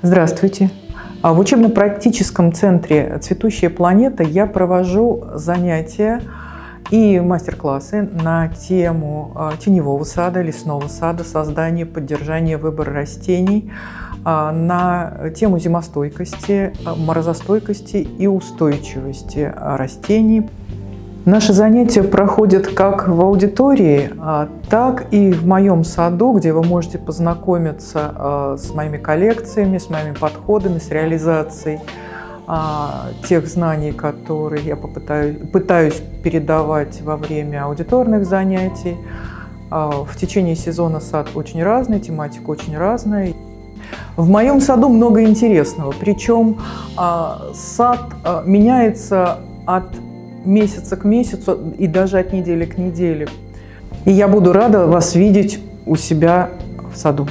Здравствуйте. А В учебно-практическом центре «Цветущая планета» я провожу занятия и мастер-классы на тему а, теневого сада, лесного сада, создания, поддержания выбора растений, а, на тему зимостойкости, морозостойкости и устойчивости растений. Наши занятия проходят как в аудитории, так и в моем саду, где вы можете познакомиться с моими коллекциями, с моими подходами, с реализацией а, тех знаний, которые я попытаюсь, пытаюсь передавать во время аудиторных занятий. А, в течение сезона сад очень разный, тематика очень разная. В моем саду много интересного, причем а, сад а, меняется от месяца к месяцу и даже от недели к неделе. И я буду рада вас видеть у себя в саду.